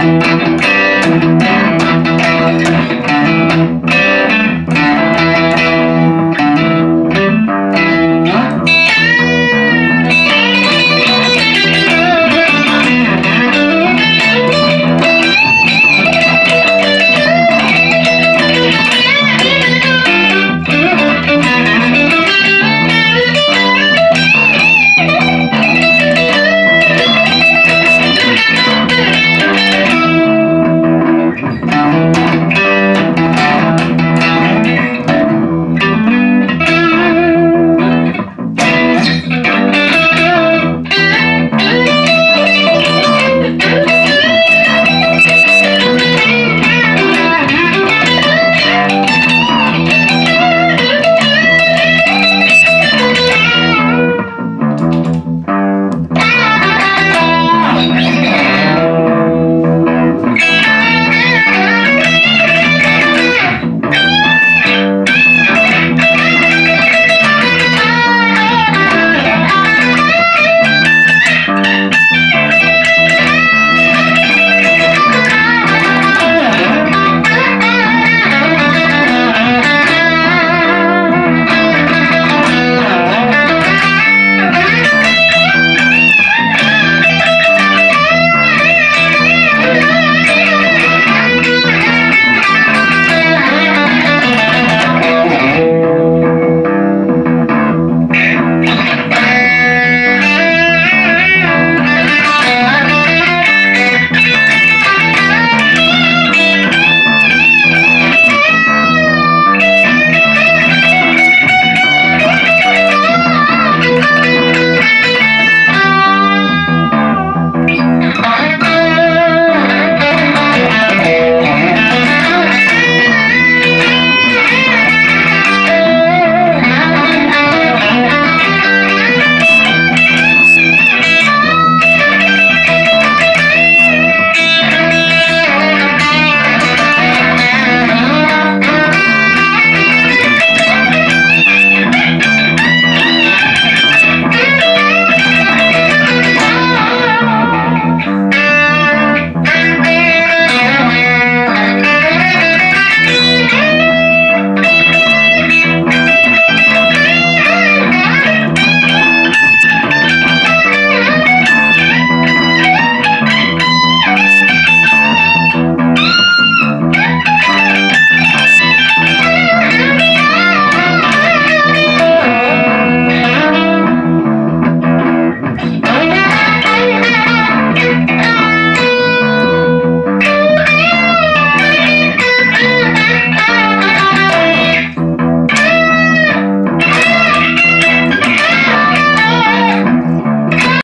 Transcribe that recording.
Música